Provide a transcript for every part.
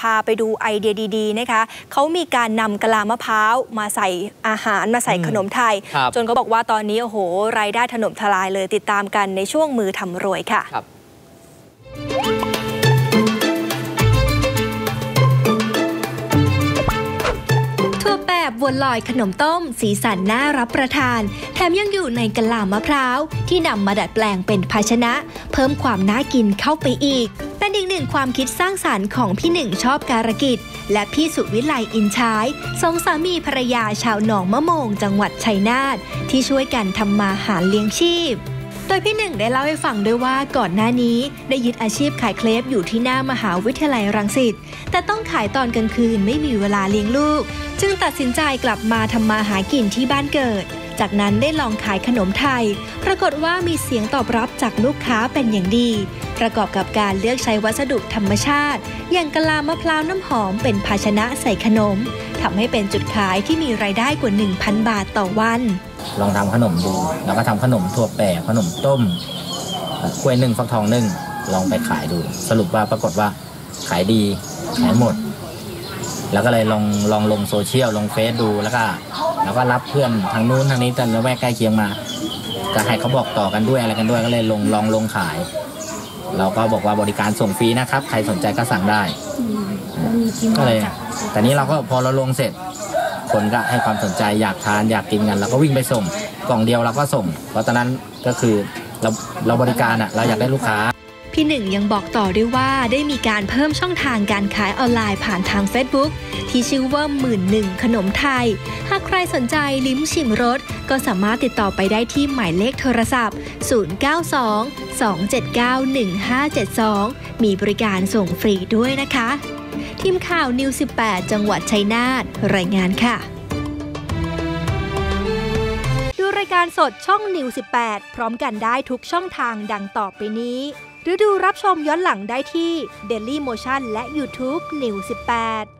พาไปดูไอเดียดีๆนะคะเขามีการนำกะลามะพร้าวมาใส่อาหารมาใส่ขนมไทยครับจนเขาบอกว่าตอนนี้โอ้โห รายได้ถล่มทลายเลยติดตามกันในช่วงมือทำรวยค่ะครับทั่วแปบบัวลอยขนมต้ม สีสันน่ารับประทาน แถมยังอยู่ในกะลามะพร้าว ที่นำมาดัดแปลงเป็นภาชนะ เพิ่มความน่ากินเข้าไปอีกเป็น อีกหนึ่งความคิดสร้างสารรค์ของพี่หนึ่งชอบการกิจ และพี่สุวิไลอินชายสองสามีภรรยาชาวหนองมะโมงจังหวัดชัยนาทที่ช่วยกันทำมาหาเลี้ยงชีพโดยพี่หนึ่งได้เล่าให้ฟังด้วยว่าก่อนหน้านี้ได้ยึดอาชีพขายเคลปอยู่ที่หน้ามหาวิทยาลัยรังสิตแต่ต้องขายตอนกลางคืนไม่มีเวลาเลี้ยงลูก จึงตัดสินใจกลับมาทำมาหากินที่บ้านเกิด จากนั้นได้ลองขายขนมไทย ปรากฏว่ามีเสียงตอบรับจากลูกค้าเป็นอย่างดี ประกอบกับการเลือกใช้วัสดุธรรมชาติ อย่างกะลามะพร้าวน้ำหอมเป็นภาชนะใส่ขนมทำให้เป็นจุดขายที่มีรายได้กว่า 1,000 บาทต่อวัน ลองทำขนมดูแล้วก็ทำขนมทั่วแปรขนมต้มกล้วยนึ่งฟักทองนึ่งลองไปขายดู สรุปว่าปรากฏว่าขายดีขายหมด แล้วก็เลยลองลองลงโซเชียลลงเฟซดูแล้วก็ แล้วก็รับเพื่อนทางนู้นทางนี้แต่ละแวกใกล้เคียงมาก็ให้เขาบอกต่อกันด้วยอะไรกันด้วยก็เลยลงลองลงขาย เราก็บอกว่าบริการส่งฟรีนะครับ ใครสนใจก็สั่งได้ก็เลยแต่นี้เราก็พอเราลงเสร็จ คนก็ให้ความสนใจอยากทานอยากกินกันเราก็วิ่งไปส่งกล่องเดียวเราก็ส่ง เพราะตอนนั้นก็คือเราเราบริการอะเราอยากได้ลูกค้า พี่หนึ่งยังบอกต่อด้วยว่าได้มีการเพิ่มช่องทางการขายออนไลน์ผ่านทาง Facebook ที่ชื่อว่าหมื่นหนึ่งขนมไทย หากใครสนใจลิ้มชิมรสก็สามารถติดต่อไปได้ที่หมายเลขโทรศัพท์ 092 279 1572 มีบริการส่งฟรีด้วยนะคะ ทีมข่าวนิว 18 จังหวัดชัยนาทรายงานค่ะดูรายการสดช่องนิว 18 พร้อมกันได้ทุกช่องทางดังต่อไปนี้ หรือดูรับชมย้อนหลังได้ที่ Daily Motion และ YouTube New 18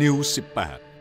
New 18